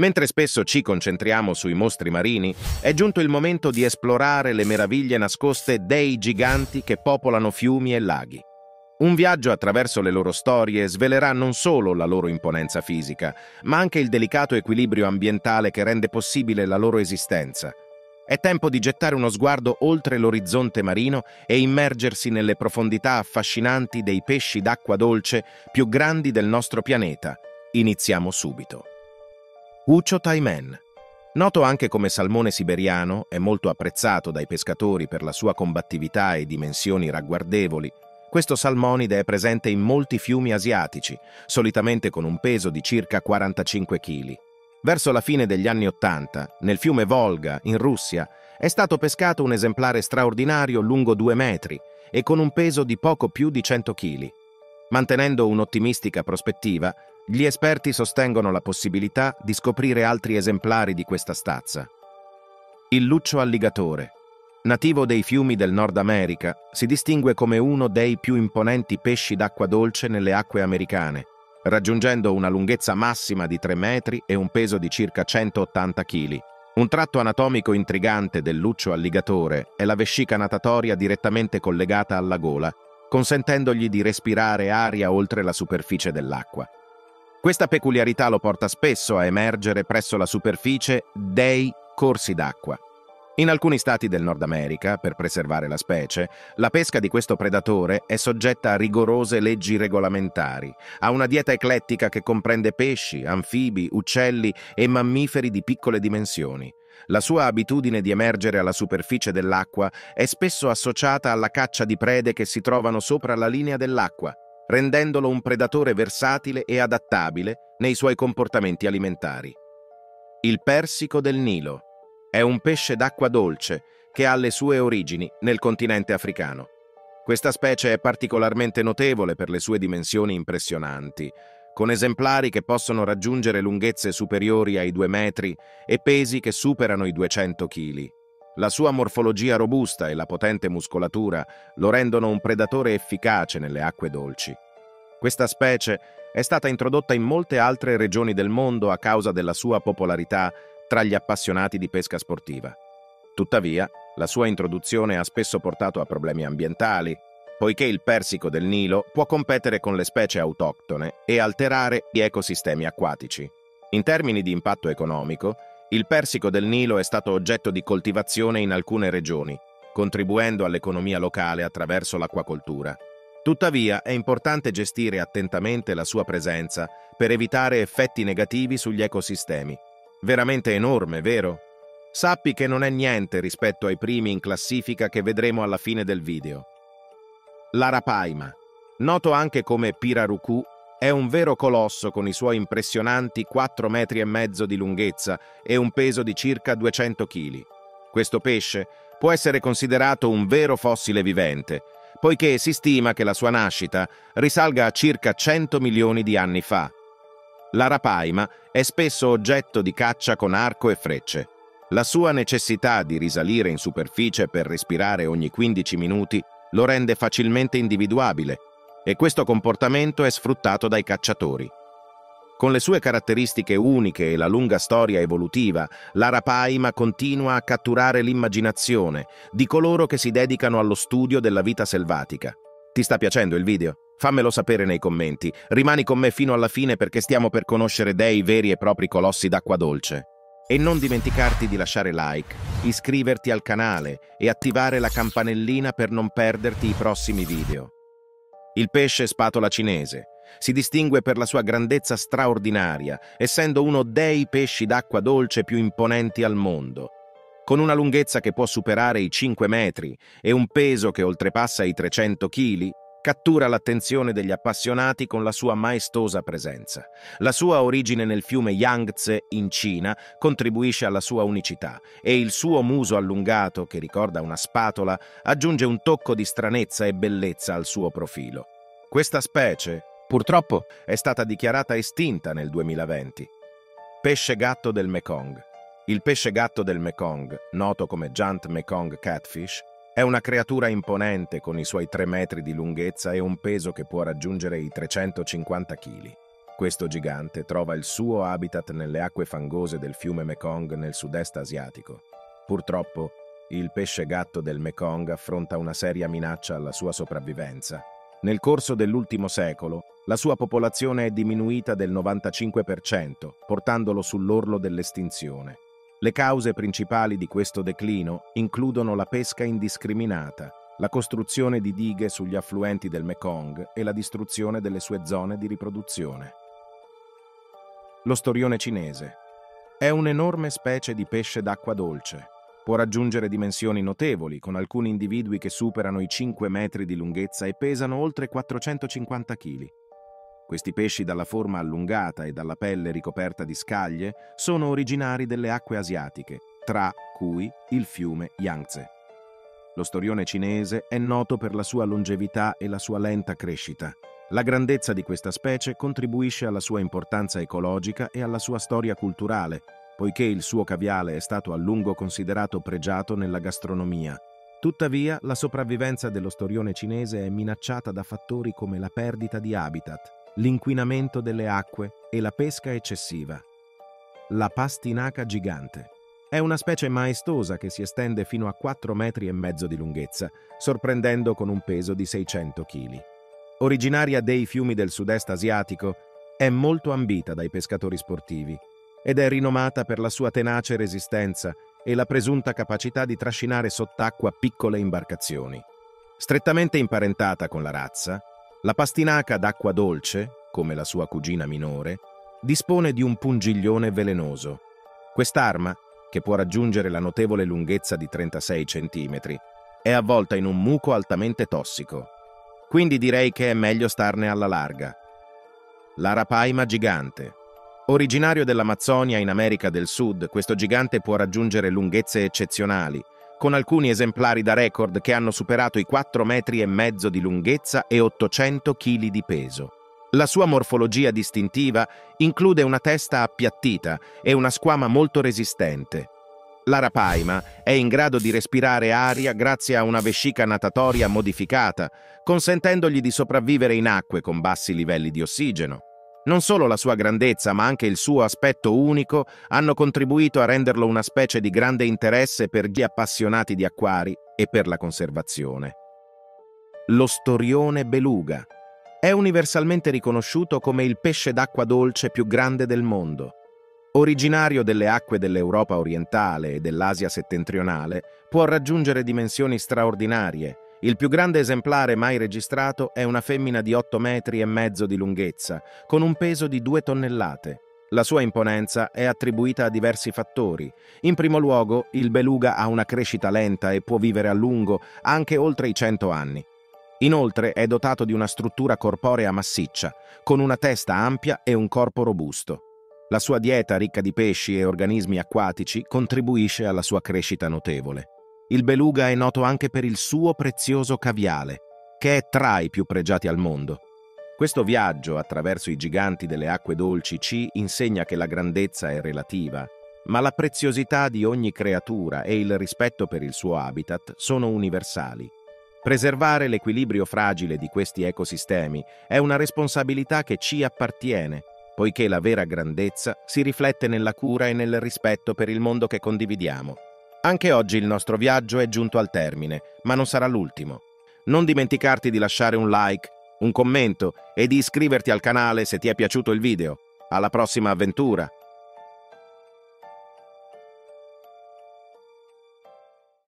Mentre spesso ci concentriamo sui mostri marini, è giunto il momento di esplorare le meraviglie nascoste dei giganti che popolano fiumi e laghi. Un viaggio attraverso le loro storie svelerà non solo la loro imponenza fisica, ma anche il delicato equilibrio ambientale che rende possibile la loro esistenza. È tempo di gettare uno sguardo oltre l'orizzonte marino e immergersi nelle profondità affascinanti dei pesci d'acqua dolce più grandi del nostro pianeta. Iniziamo subito. Ucho Taimen Noto anche come salmone siberiano, è molto apprezzato dai pescatori per la sua combattività e dimensioni ragguardevoli, questo salmonide è presente in molti fiumi asiatici, solitamente con un peso di circa 45 kg. Verso la fine degli anni Ottanta, nel fiume Volga, in Russia, è stato pescato un esemplare straordinario lungo due metri e con un peso di poco più di 100 kg. Mantenendo un'ottimistica prospettiva, gli esperti sostengono la possibilità di scoprire altri esemplari di questa stazza. Il luccio alligatore, Nativo dei fiumi del Nord America, si distingue come uno dei più imponenti pesci d'acqua dolce nelle acque americane, raggiungendo una lunghezza massima di 3 metri e un peso di circa 180 kg. Un tratto anatomico intrigante del luccio alligatore è la vescica natatoria direttamente collegata alla gola, consentendogli di respirare aria oltre la superficie dell'acqua. Questa peculiarità lo porta spesso a emergere presso la superficie dei corsi d'acqua, in alcuni stati del Nord America, per preservare la specie, la pesca di questo predatore è soggetta a rigorose leggi regolamentari, a una dieta eclettica che comprende pesci, anfibi, uccelli e mammiferi di piccole dimensioni. La sua abitudine di emergere alla superficie dell'acqua è spesso associata alla caccia di prede che si trovano sopra la linea dell'acqua, rendendolo un predatore versatile e adattabile nei suoi comportamenti alimentari. Il persico del Nilo è un pesce d'acqua dolce che ha le sue origini nel continente africano. Questa specie è particolarmente notevole per le sue dimensioni impressionanti, con esemplari che possono raggiungere lunghezze superiori ai 2 metri e pesi che superano i 200 kg. La sua morfologia robusta e la potente muscolatura lo rendono un predatore efficace nelle acque dolci. Questa specie è stata introdotta in molte altre regioni del mondo a causa della sua popolarità tra gli appassionati di pesca sportiva. Tuttavia, la sua introduzione ha spesso portato a problemi ambientali, poiché il persico del Nilo può competere con le specie autoctone e alterare gli ecosistemi acquatici. In termini di impatto economico, il persico del Nilo è stato oggetto di coltivazione in alcune regioni, contribuendo all'economia locale attraverso l'acquacoltura. Tuttavia, è importante gestire attentamente la sua presenza per evitare effetti negativi sugli ecosistemi, Veramente enorme, vero? Sappi che non è niente rispetto ai primi in classifica che vedremo alla fine del video. L'arapaima, noto anche come Piraruku, è un vero colosso con i suoi impressionanti 4 metri e mezzo di lunghezza e un peso di circa 200 kg. Questo pesce può essere considerato un vero fossile vivente, poiché si stima che la sua nascita risalga a circa 100 milioni di anni fa, L'arapaima è spesso oggetto di caccia con arco e frecce. La sua necessità di risalire in superficie per respirare ogni 15 minuti lo rende facilmente individuabile e questo comportamento è sfruttato dai cacciatori. Con le sue caratteristiche uniche e la lunga storia evolutiva, l'arapaima continua a catturare l'immaginazione di coloro che si dedicano allo studio della vita selvatica. Ti sta piacendo il video? Fammelo sapere nei commenti. Rimani con me fino alla fine perché stiamo per conoscere dei veri e propri colossi d'acqua dolce. E non dimenticarti di lasciare like, iscriverti al canale e attivare la campanellina per non perderti i prossimi video. Il pesce spatola cinese si distingue per la sua grandezza straordinaria, essendo uno dei pesci d'acqua dolce più imponenti al mondo. Con una lunghezza che può superare i 5 metri e un peso che oltrepassa i 300 kg, cattura l'attenzione degli appassionati con la sua maestosa presenza. La sua origine nel fiume Yangtze in Cina contribuisce alla sua unicità e il suo muso allungato, che ricorda una spatola, aggiunge un tocco di stranezza e bellezza al suo profilo. Questa specie, purtroppo, è stata dichiarata estinta nel 2020. Pesce gatto del Mekong. Il pesce gatto del Mekong, noto come Giant Mekong Catfish, è una creatura imponente con i suoi 3 metri di lunghezza e un peso che può raggiungere i 350 kg. Questo gigante trova il suo habitat nelle acque fangose del fiume Mekong nel sud-est asiatico. Purtroppo, il pesce gatto del Mekong affronta una seria minaccia alla sua sopravvivenza. Nel corso dell'ultimo secolo, la sua popolazione è diminuita del 95%, portandolo sull'orlo dell'estinzione. Le cause principali di questo declino includono la pesca indiscriminata, la costruzione di dighe sugli affluenti del Mekong e la distruzione delle sue zone di riproduzione. Lo storione cinese è un'enorme specie di pesce d'acqua dolce. Può raggiungere dimensioni notevoli, con alcuni individui che superano i 5 metri di lunghezza e pesano oltre 450 kg. Questi pesci dalla forma allungata e dalla pelle ricoperta di scaglie sono originari delle acque asiatiche, tra cui il fiume Yangtze. Lo storione cinese è noto per la sua longevità e la sua lenta crescita. La grandezza di questa specie contribuisce alla sua importanza ecologica e alla sua storia culturale, poiché il suo caviale è stato a lungo considerato pregiato nella gastronomia. Tuttavia, la sopravvivenza dello storione cinese è minacciata da fattori come la perdita di habitat, l'inquinamento delle acque e la pesca eccessiva. La pastinaca gigante. È una specie maestosa che si estende fino a 4 metri e mezzo di lunghezza, sorprendendo con un peso di 600 kg. Originaria dei fiumi del sud-est asiatico, è molto ambita dai pescatori sportivi ed è rinomata per la sua tenace resistenza e la presunta capacità di trascinare sott'acqua piccole imbarcazioni. Strettamente imparentata con la razza, la pastinaca d'acqua dolce, come la sua cugina minore, dispone di un pungiglione velenoso. Quest'arma che può raggiungere la notevole lunghezza di 36 cm, è avvolta in un muco altamente tossico. Quindi direi che è meglio starne alla larga. L'arapaima gigante. Originario dell'Amazzonia in America del Sud, questo gigante può raggiungere lunghezze eccezionali, con alcuni esemplari da record che hanno superato i 4 metri e mezzo di lunghezza e 800 kg di peso. La sua morfologia distintiva include una testa appiattita e una squama molto resistente. L'arapaima è in grado di respirare aria grazie a una vescica natatoria modificata, consentendogli di sopravvivere in acque con bassi livelli di ossigeno. Non solo la sua grandezza, ma anche il suo aspetto unico hanno contribuito a renderlo una specie di grande interesse per gli appassionati di acquari e per la conservazione. Lo storione beluga è universalmente riconosciuto come il pesce d'acqua dolce più grande del mondo. Originario delle acque dell'Europa orientale e dell'Asia settentrionale, può raggiungere dimensioni straordinarie. Il più grande esemplare mai registrato è una femmina di 8 metri e mezzo di lunghezza, con un peso di 2 tonnellate. La sua imponenza è attribuita a diversi fattori. In primo luogo, il beluga ha una crescita lenta e può vivere a lungo, anche oltre i 100 anni. Inoltre è dotato di una struttura corporea massiccia, con una testa ampia e un corpo robusto. La sua dieta ricca di pesci e organismi acquatici contribuisce alla sua crescita notevole. Il beluga è noto anche per il suo prezioso caviale, che è tra i più pregiati al mondo. Questo viaggio attraverso i giganti delle acque dolci ci insegna che la grandezza è relativa, ma la preziosità di ogni creatura e il rispetto per il suo habitat sono universali. Preservare l'equilibrio fragile di questi ecosistemi è una responsabilità che ci appartiene, poiché la vera grandezza si riflette nella cura e nel rispetto per il mondo che condividiamo. Anche oggi il nostro viaggio è giunto al termine, ma non sarà l'ultimo. Non dimenticarti di lasciare un like, un commento e di iscriverti al canale se ti è piaciuto il video. Alla prossima avventura!